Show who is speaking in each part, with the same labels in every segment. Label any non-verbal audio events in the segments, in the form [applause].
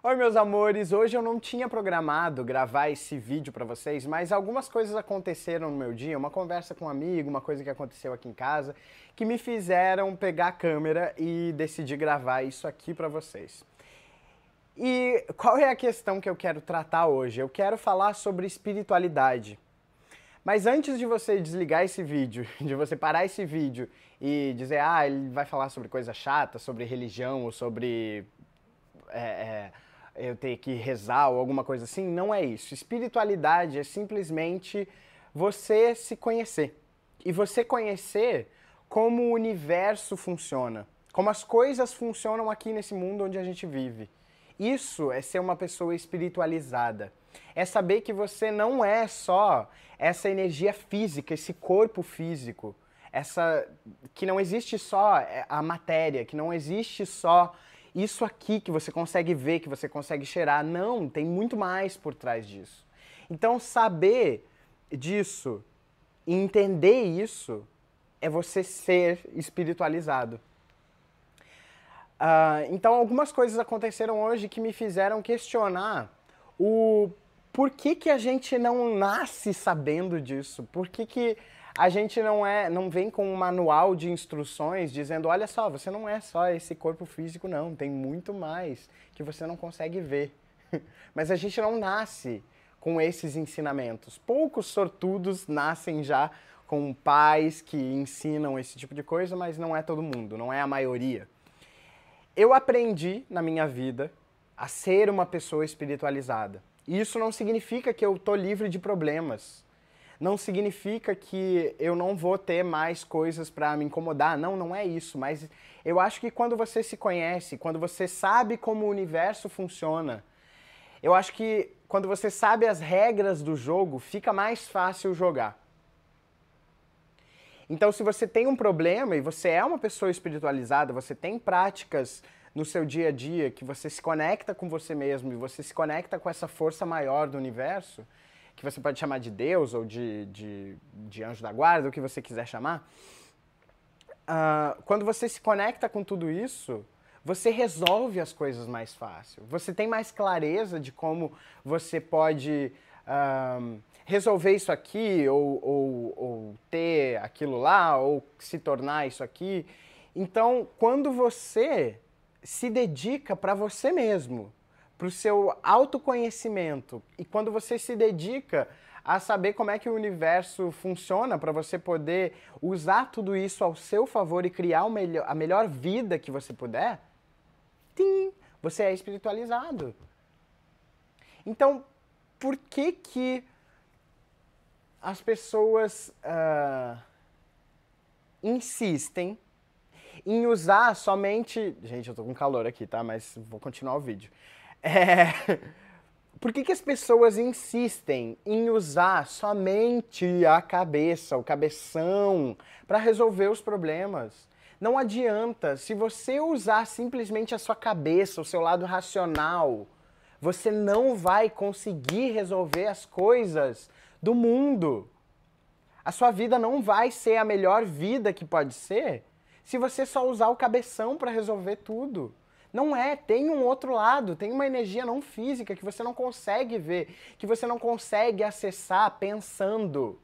Speaker 1: Oi, meus amores! Hoje eu não tinha programado gravar esse vídeo para vocês, mas algumas coisas aconteceram no meu dia, uma conversa com um amigo, uma coisa que aconteceu aqui em casa, que me fizeram pegar a câmera e decidir gravar isso aqui para vocês. E qual é a questão que eu quero tratar hoje? Eu quero falar sobre espiritualidade. Mas antes de você desligar esse vídeo, [laughs] de você parar esse vídeo e dizer, ah, ele vai falar sobre coisa chata, sobre religião ou sobre é, é, eu ter que rezar ou alguma coisa assim, não é isso. Espiritualidade é simplesmente você se conhecer. E você conhecer como o universo funciona, como as coisas funcionam aqui nesse mundo onde a gente vive. Isso é ser uma pessoa espiritualizada. É saber que você não é só essa energia física, esse corpo físico, essa que não existe só a matéria, que não existe só isso aqui que você consegue ver, que você consegue cheirar. Não, tem muito mais por trás disso. Então, saber disso e entender isso é você ser espiritualizado. Uh, então, algumas coisas aconteceram hoje que me fizeram questionar o por que, que a gente não nasce sabendo disso? Por que, que a gente não é, não vem com um manual de instruções dizendo, olha só, você não é só esse corpo físico, não, tem muito mais que você não consegue ver. [laughs] Mas a gente não nasce com esses ensinamentos. Poucos sortudos nascem já com pais que ensinam esse tipo de coisa, mas não é todo mundo, não é a maioria. Eu aprendi na minha vida a ser uma pessoa espiritualizada. Isso não significa que eu tô livre de problemas não significa que eu não vou ter mais coisas para me incomodar. Não, não é isso. Mas eu acho que quando você se conhece, quando você sabe como o universo funciona, eu acho que quando você sabe as regras do jogo, fica mais fácil jogar. Então, se você tem um problema e você é uma pessoa espiritualizada, você tem práticas no seu dia a dia que você se conecta com você mesmo e você se conecta com essa força maior do universo, que você pode chamar de Deus ou de, de, de anjo da guarda, o que você quiser chamar, uh, quando você se conecta com tudo isso, você resolve as coisas mais fácil. Você tem mais clareza de como você pode uh, resolver isso aqui, ou, ou, ou ter aquilo lá, ou se tornar isso aqui. Então, quando você se dedica para você mesmo, para o seu autoconhecimento. E quando você se dedica a saber como é que o universo funciona, para você poder usar tudo isso ao seu favor e criar melhor, a melhor vida que você puder, tim, você é espiritualizado. Então, por que que as pessoas uh, insistem em usar somente. Gente, eu tô com calor aqui, tá? Mas vou continuar o vídeo. É... [laughs] Por que, que as pessoas insistem em usar somente a cabeça, o cabeção, para resolver os problemas? Não adianta. Se você usar simplesmente a sua cabeça, o seu lado racional, você não vai conseguir resolver as coisas do mundo. A sua vida não vai ser a melhor vida que pode ser se você só usar o cabeção para resolver tudo. Não é, tem um outro lado, tem uma energia não física que você não consegue ver, que você não consegue acessar pensando.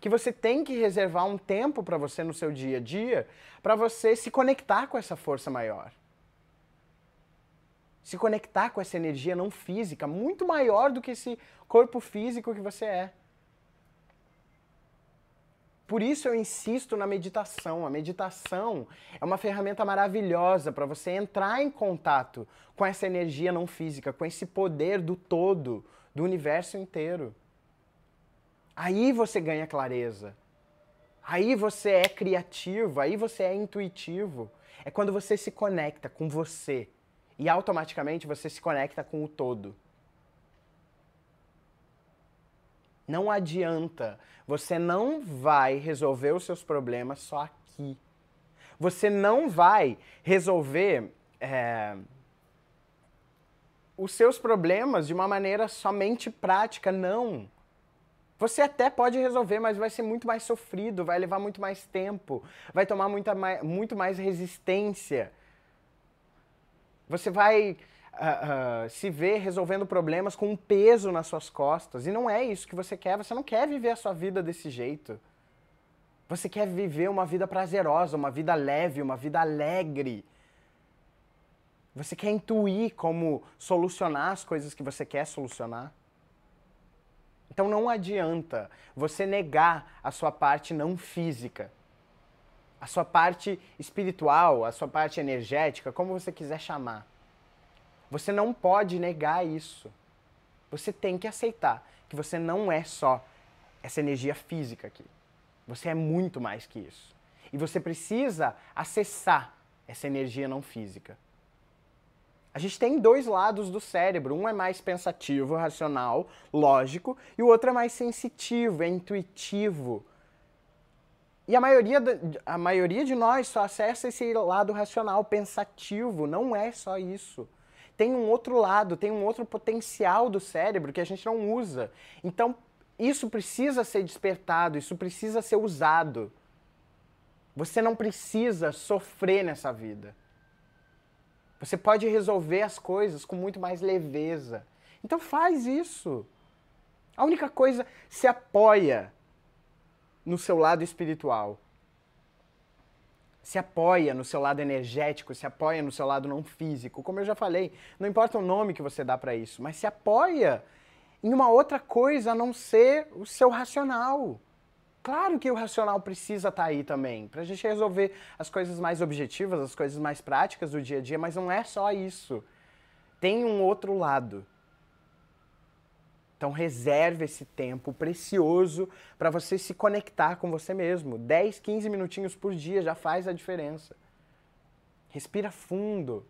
Speaker 1: Que você tem que reservar um tempo para você no seu dia a dia, para você se conectar com essa força maior. Se conectar com essa energia não física, muito maior do que esse corpo físico que você é. Por isso eu insisto na meditação. A meditação é uma ferramenta maravilhosa para você entrar em contato com essa energia não física, com esse poder do todo, do universo inteiro. Aí você ganha clareza. Aí você é criativo, aí você é intuitivo. É quando você se conecta com você e automaticamente você se conecta com o todo. Não adianta. Você não vai resolver os seus problemas só aqui. Você não vai resolver é, os seus problemas de uma maneira somente prática, não. Você até pode resolver, mas vai ser muito mais sofrido, vai levar muito mais tempo, vai tomar muita mais, muito mais resistência. Você vai uh, uh, se vê resolvendo problemas com um peso nas suas costas. E não é isso que você quer. Você não quer viver a sua vida desse jeito. Você quer viver uma vida prazerosa, uma vida leve, uma vida alegre. Você quer intuir como solucionar as coisas que você quer solucionar. Então não adianta você negar a sua parte não física, a sua parte espiritual, a sua parte energética, como você quiser chamar. Você não pode negar isso. Você tem que aceitar que você não é só essa energia física aqui. Você é muito mais que isso. E você precisa acessar essa energia não física. A gente tem dois lados do cérebro. Um é mais pensativo, racional, lógico, e o outro é mais sensitivo, é intuitivo. E a maioria, a maioria de nós só acessa esse lado racional, pensativo. Não é só isso. Tem um outro lado, tem um outro potencial do cérebro que a gente não usa. Então, isso precisa ser despertado, isso precisa ser usado. Você não precisa sofrer nessa vida. Você pode resolver as coisas com muito mais leveza. Então faz isso. A única coisa se apoia no seu lado espiritual. Se apoia no seu lado energético, se apoia no seu lado não físico. Como eu já falei, não importa o nome que você dá para isso, mas se apoia em uma outra coisa a não ser o seu racional. Claro que o racional precisa estar tá aí também, para a gente resolver as coisas mais objetivas, as coisas mais práticas do dia a dia, mas não é só isso. Tem um outro lado. Então reserve esse tempo precioso para você se conectar com você mesmo. 10, 15 minutinhos por dia já faz a diferença. Respira fundo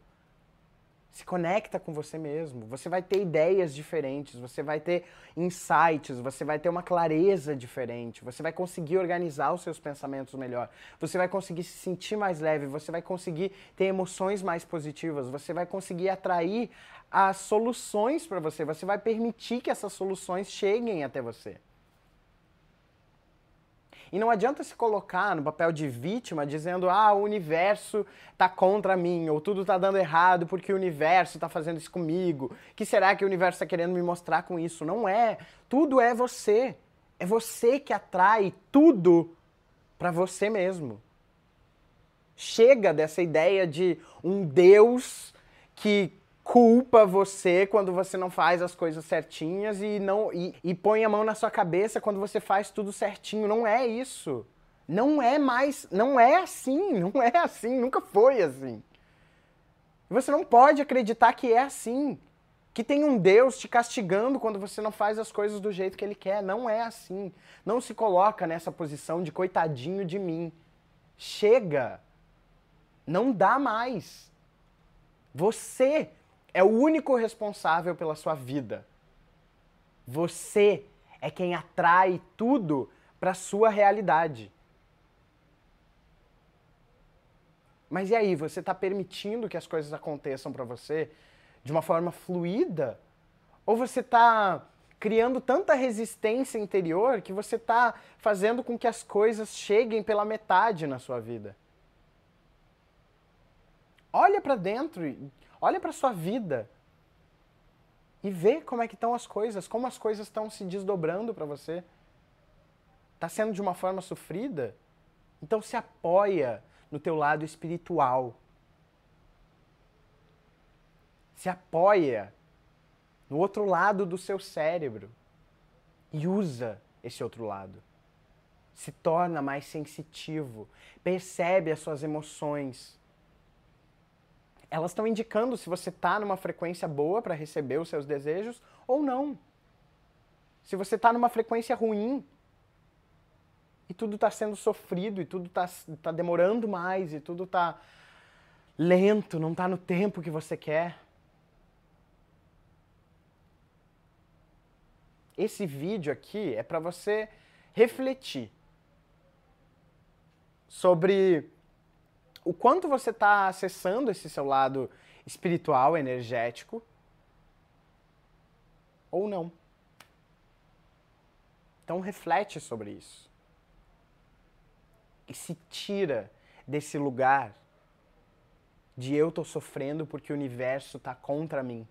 Speaker 1: se conecta com você mesmo. Você vai ter ideias diferentes, você vai ter insights, você vai ter uma clareza diferente, você vai conseguir organizar os seus pensamentos melhor, você vai conseguir se sentir mais leve, você vai conseguir ter emoções mais positivas, você vai conseguir atrair as soluções para você, você vai permitir que essas soluções cheguem até você. E não adianta se colocar no papel de vítima dizendo, ah, o universo tá contra mim, ou tudo tá dando errado porque o universo tá fazendo isso comigo. que será que o universo está querendo me mostrar com isso? Não é. Tudo é você. É você que atrai tudo para você mesmo. Chega dessa ideia de um Deus que culpa você quando você não faz as coisas certinhas e não e, e põe a mão na sua cabeça quando você faz tudo certinho. Não é isso. Não é mais, não é assim, [laughs] não é assim, nunca foi assim. Você não pode acreditar que é assim. Que tem um Deus te castigando quando você não faz as coisas do jeito que ele quer. Não é assim. Não se coloca nessa posição de coitadinho de mim. Chega. Não dá mais. Você é o único responsável pela sua vida. Você é quem atrai tudo para sua realidade. Mas e aí, você está permitindo que as coisas aconteçam para você de uma forma fluida? Ou você está criando tanta resistência interior que você está fazendo com que as coisas cheguem pela metade na sua vida? Olha para dentro Olha para sua vida e vê como é que estão as coisas, como as coisas estão se desdobrando para você. Está sendo de uma forma sofrida? Então se apoia no teu lado espiritual. Se apoia no outro lado do seu cérebro e usa esse outro lado. Se torna mais sensitivo, percebe as suas emoções elas estão indicando se você está numa frequência boa para receber os seus desejos ou não. Se você está numa frequência ruim e tudo está sendo sofrido e tudo está tá demorando mais e tudo está lento, não está no tempo que você quer. Esse vídeo aqui é para você refletir sobre o quanto você está acessando esse seu lado espiritual, energético, ou não. Então reflete sobre isso. E se tira desse lugar de eu tô sofrendo porque o universo tá contra mim.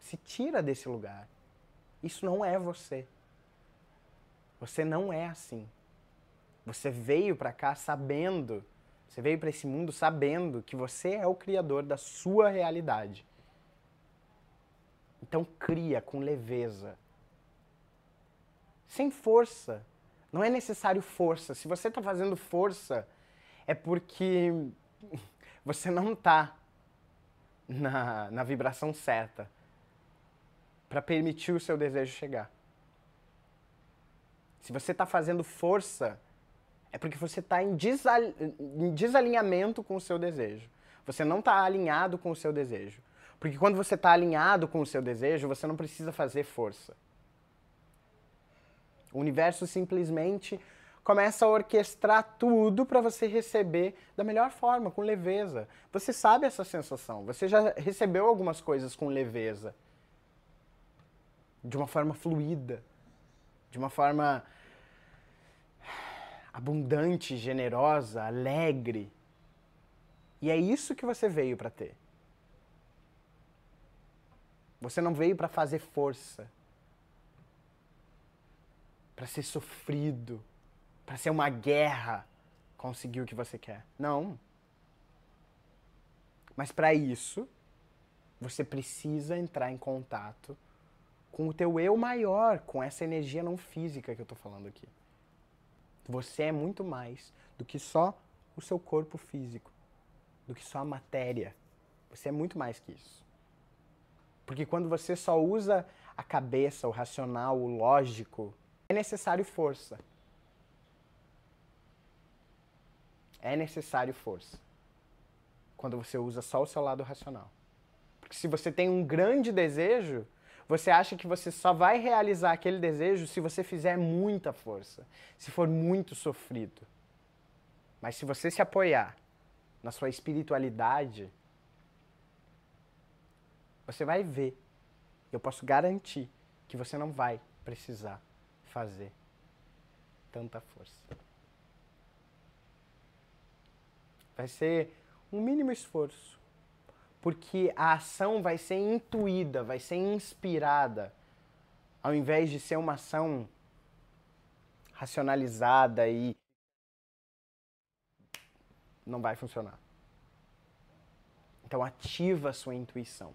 Speaker 1: Se tira desse lugar. Isso não é você. Você não é assim. Você veio para cá sabendo, você veio para esse mundo sabendo que você é o criador da sua realidade. Então cria com leveza. Sem força. Não é necessário força. Se você está fazendo força, é porque [laughs] você não está na, na vibração certa para permitir o seu desejo chegar. Se você está fazendo força, é porque você está em, desal... em desalinhamento com o seu desejo. Você não está alinhado com o seu desejo. Porque quando você está alinhado com o seu desejo, você não precisa fazer força. O universo simplesmente começa a orquestrar tudo para você receber da melhor forma, com leveza. Você sabe essa sensação. Você já recebeu algumas coisas com leveza. De uma forma fluida. De uma forma abundante, generosa, alegre. E é isso que você veio para ter. Você não veio para fazer força, para ser sofrido, para ser uma guerra conseguir o que você quer. Não. Mas para isso, você precisa entrar em contato com o teu eu maior, com essa energia não física que eu estou falando aqui. Você é muito mais do que só o seu corpo físico, do que só a matéria. Você é muito mais que isso. Porque quando você só usa a cabeça, o racional, o lógico, é necessário força. É necessário força. Quando você usa só o seu lado racional. Porque se você tem um grande desejo, você acha que você só vai realizar aquele desejo se você fizer muita força, se for muito sofrido. Mas se você se apoiar na sua espiritualidade, você vai ver. Eu posso garantir que você não vai precisar fazer tanta força. Vai ser um mínimo esforço porque a ação vai ser intuída, vai ser inspirada, ao invés de ser uma ação racionalizada e não vai funcionar. Então ativa a sua intuição.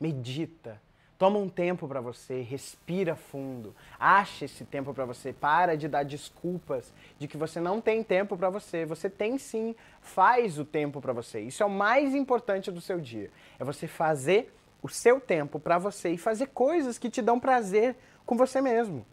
Speaker 1: Medita, Toma um tempo para você, respira fundo, acha esse tempo para você, para de dar desculpas de que você não tem tempo para você. Você tem sim, faz o tempo para você. Isso é o mais importante do seu dia. É você fazer o seu tempo para você e fazer coisas que te dão prazer com você mesmo.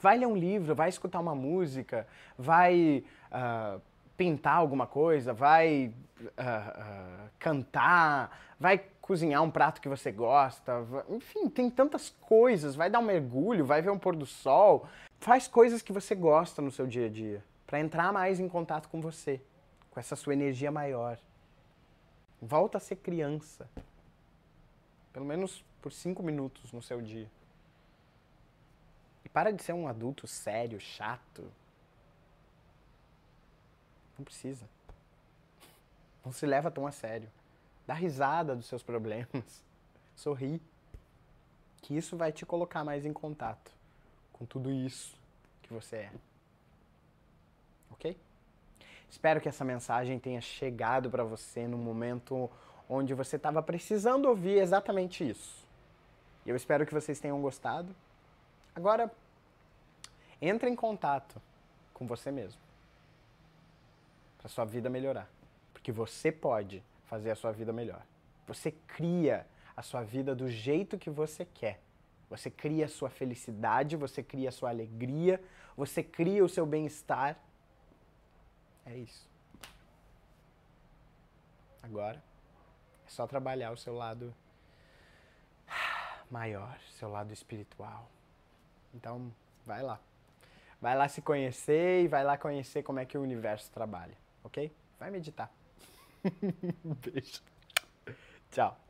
Speaker 1: Vai ler um livro, vai escutar uma música, vai uh, pintar alguma coisa, vai uh, cantar, vai cozinhar um prato que você gosta, enfim, tem tantas coisas. Vai dar um mergulho, vai ver um pôr do sol, faz coisas que você gosta no seu dia a dia, para entrar mais em contato com você, com essa sua energia maior. Volta a ser criança, pelo menos por cinco minutos no seu dia. E para de ser um adulto sério, chato. Não precisa. Não se leva tão a sério. Dá risada dos seus problemas. [laughs] Sorri. Que isso vai te colocar mais em contato com tudo isso que você é. Ok? Espero que essa mensagem tenha chegado para você no momento onde você estava precisando ouvir exatamente isso. Eu espero que vocês tenham gostado. Agora, entre em contato com você mesmo. Para sua vida melhorar. Porque você pode fazer a sua vida melhor. Você cria a sua vida do jeito que você quer. Você cria a sua felicidade, você cria a sua alegria, você cria o seu bem-estar. É isso. Agora é só trabalhar o seu lado maior, seu lado espiritual. Então, vai lá. Vai lá se conhecer e vai lá conhecer como é que o universo trabalha, ok? Vai meditar. [laughs] Beijo. Tchau.